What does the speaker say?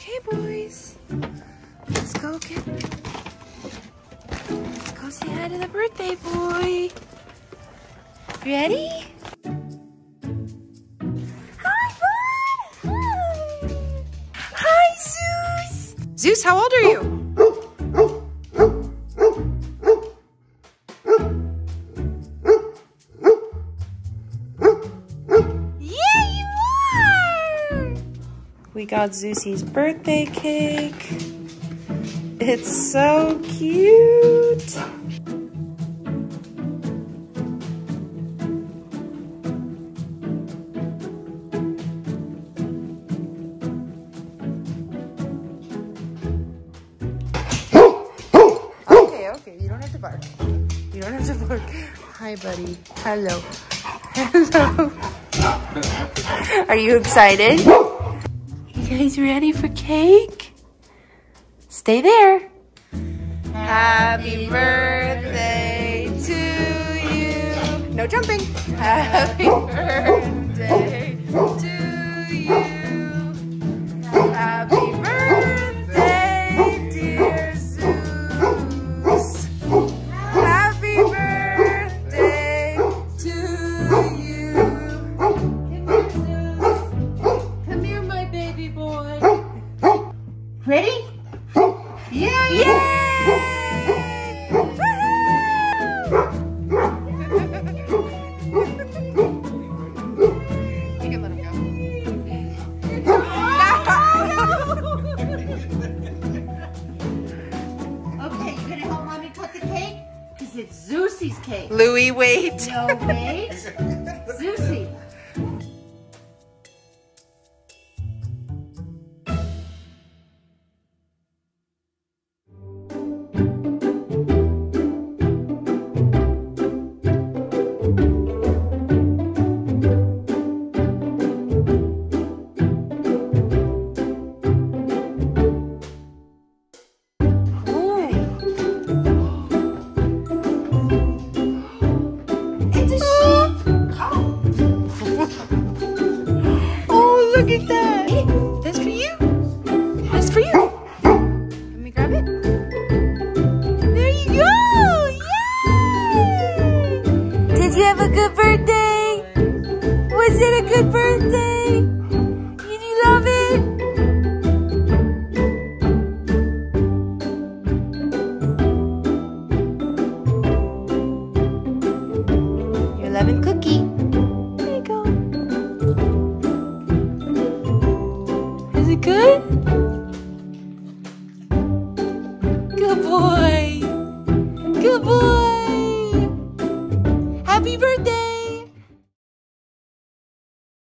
Okay, boys. Let's go get. Let's go say hi to the birthday boy. Ready? Hi, bud. Hi. Hi, Zeus. Zeus, how old are you? We got Zeusy's birthday cake. It's so cute. Okay, okay, you don't have to bark. You don't have to bark. Hi, buddy. Hello. Hello. Are you excited? You guys ready for cake? Stay there. Happy birthday to you. No jumping. Happy birthday the cake? Because it's Zeusy's cake. Louie, wait. No, wait. Good birthday? Was it a good birthday? Did you love it? Your 11 cookie. There you go. Is it good?